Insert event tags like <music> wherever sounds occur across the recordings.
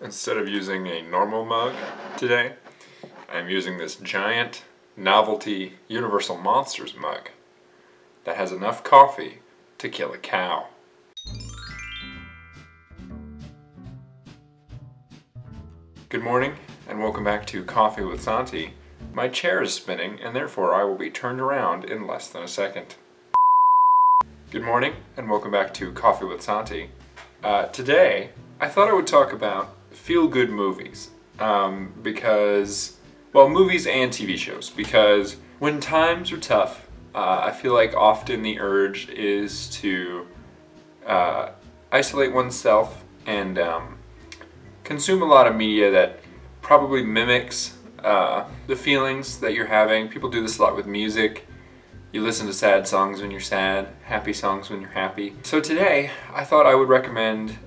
Instead of using a normal mug today, I'm using this giant novelty Universal Monsters mug that has enough coffee to kill a cow. Good morning and welcome back to Coffee with Santi. My chair is spinning and therefore I will be turned around in less than a second. Good morning and welcome back to Coffee with Santi. Uh, today I thought I would talk about feel-good movies um, because, well, movies and TV shows because when times are tough, uh, I feel like often the urge is to uh, isolate oneself and um, consume a lot of media that probably mimics uh, the feelings that you're having. People do this a lot with music. You listen to sad songs when you're sad, happy songs when you're happy. So today, I thought I would recommend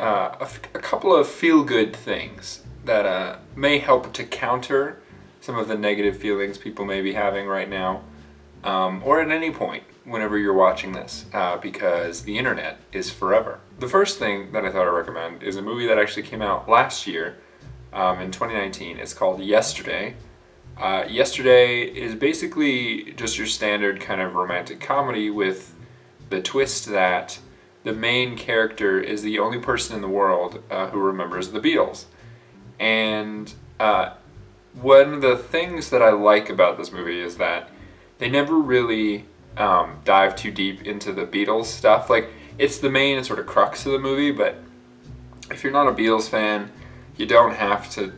uh, a, couple of feel-good things that uh, may help to counter some of the negative feelings people may be having right now, um, or at any point whenever you're watching this, uh, because the internet is forever. The first thing that I thought I'd recommend is a movie that actually came out last year, um, in 2019. It's called Yesterday. Uh, Yesterday is basically just your standard kind of romantic comedy with the twist that the main character is the only person in the world uh, who remembers the Beatles. And uh, one of the things that I like about this movie is that they never really um, dive too deep into the Beatles stuff. Like, it's the main sort of crux of the movie, but if you're not a Beatles fan, you don't have to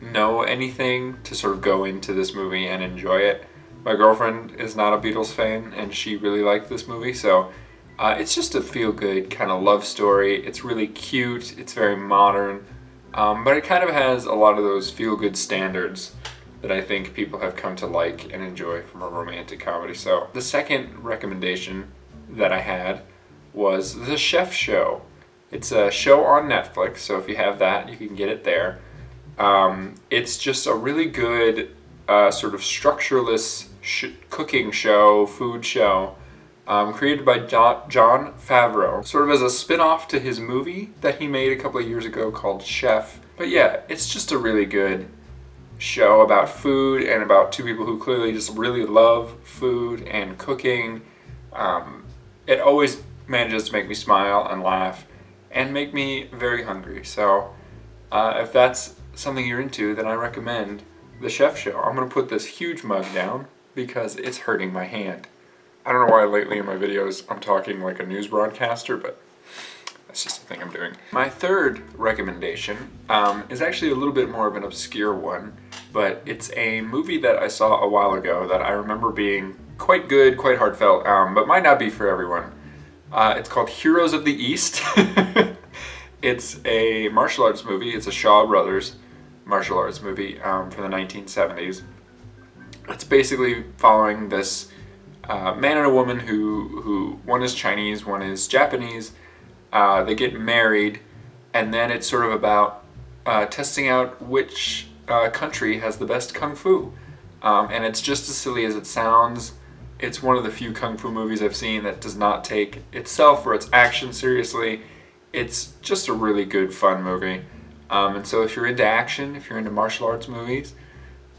know anything to sort of go into this movie and enjoy it. My girlfriend is not a Beatles fan, and she really liked this movie, so uh, it's just a feel-good kind of love story. It's really cute. It's very modern. Um, but it kind of has a lot of those feel-good standards that I think people have come to like and enjoy from a romantic comedy. So the second recommendation that I had was The Chef Show. It's a show on Netflix, so if you have that, you can get it there. Um, it's just a really good uh, sort of structureless sh cooking show, food show um, created by Jon Favreau, sort of as a spin-off to his movie that he made a couple of years ago called Chef. But yeah, it's just a really good show about food and about two people who clearly just really love food and cooking. Um, it always manages to make me smile and laugh and make me very hungry. So uh, if that's something you're into, then I recommend The Chef Show. I'm going to put this huge mug down because it's hurting my hand. I don't know why lately in my videos I'm talking like a news broadcaster, but that's just the thing I'm doing. My third recommendation um, is actually a little bit more of an obscure one, but it's a movie that I saw a while ago that I remember being quite good, quite heartfelt, um, but might not be for everyone. Uh, it's called Heroes of the East. <laughs> it's a martial arts movie. It's a Shaw Brothers martial arts movie um, from the 1970s. It's basically following this man and a woman who, who one is Chinese, one is Japanese. Uh, they get married, and then it's sort of about uh, testing out which uh, country has the best kung fu. Um, and it's just as silly as it sounds. It's one of the few kung fu movies I've seen that does not take itself or its action seriously. It's just a really good, fun movie. Um, and so if you're into action, if you're into martial arts movies,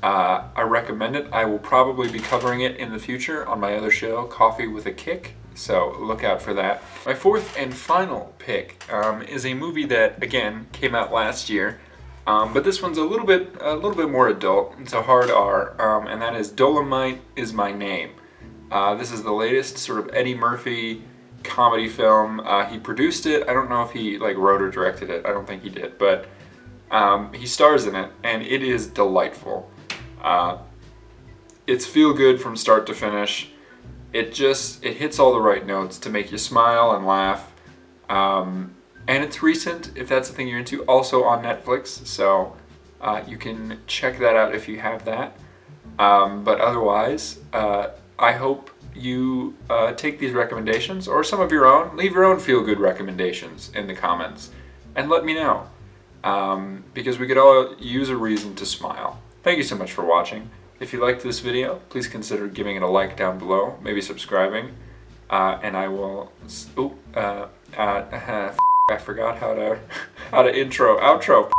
uh, I recommend it. I will probably be covering it in the future on my other show, Coffee with a Kick, so look out for that. My fourth and final pick um, is a movie that, again, came out last year, um, but this one's a little bit a little bit more adult. It's a hard R, um, and that is Dolemite is My Name. Uh, this is the latest sort of Eddie Murphy comedy film. Uh, he produced it. I don't know if he like wrote or directed it. I don't think he did, but um, he stars in it, and it is delightful. Uh, it's feel good from start to finish. It just, it hits all the right notes to make you smile and laugh. Um, and it's recent, if that's the thing you're into, also on Netflix, so uh, you can check that out if you have that. Um, but otherwise, uh, I hope you uh, take these recommendations or some of your own. Leave your own feel-good recommendations in the comments and let me know um, because we could all use a reason to smile. Thank you so much for watching. If you liked this video, please consider giving it a like down below, maybe subscribing, uh, and I will, ooh, uh, uh, <laughs> I forgot how to, <laughs> how to intro, outro.